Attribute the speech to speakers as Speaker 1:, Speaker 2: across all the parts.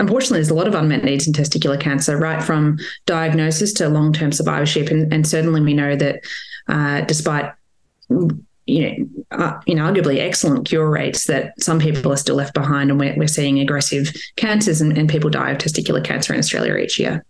Speaker 1: unfortunately, there's a lot of unmet needs in testicular cancer, right from diagnosis to long term survivorship. And, and, certainly we know that uh, despite you know, uh, inarguably excellent cure rates that some people are still left behind, and we're, we're seeing aggressive cancers and, and people die of testicular cancer in Australia each year.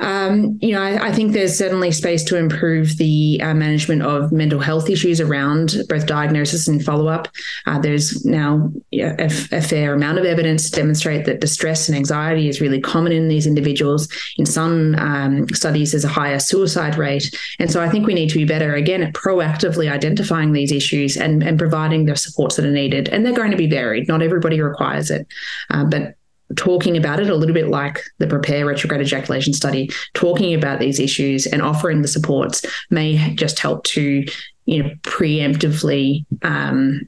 Speaker 1: Um, you know, I, I, think there's certainly space to improve the uh, management of mental health issues around both diagnosis and follow up. Uh, there's now a, a, fair amount of evidence to demonstrate that distress and anxiety is really common in these individuals. In some um, studies, there's a higher suicide rate. And so I think we need to be better, again, at proactively identifying these issues and, and providing the supports that are needed. And they're going to be varied. Not everybody requires it. Uh, but talking about it a little bit like the prepare retrograde ejaculation study talking about these issues and offering the supports may just help to you know preemptively um,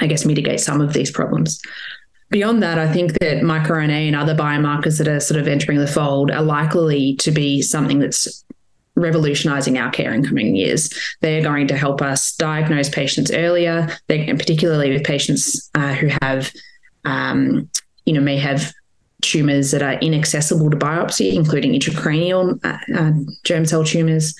Speaker 1: i guess mitigate some of these problems beyond that i think that microRNA and other biomarkers that are sort of entering the fold are likely to be something that's revolutionizing our care in coming years. They're going to help us diagnose patients earlier, and particularly with patients uh, who have um, you know, may have tumors that are inaccessible to biopsy, including intracranial uh, uh, germ cell tumors.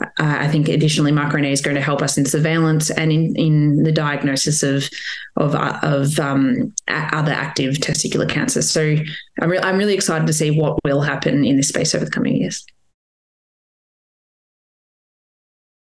Speaker 1: Uh, I think additionally, microRNA is going to help us in surveillance and in, in the diagnosis of of, uh, of um, other active testicular cancers. So I'm, re- I'm really excited to see what will happen in this space over the coming years.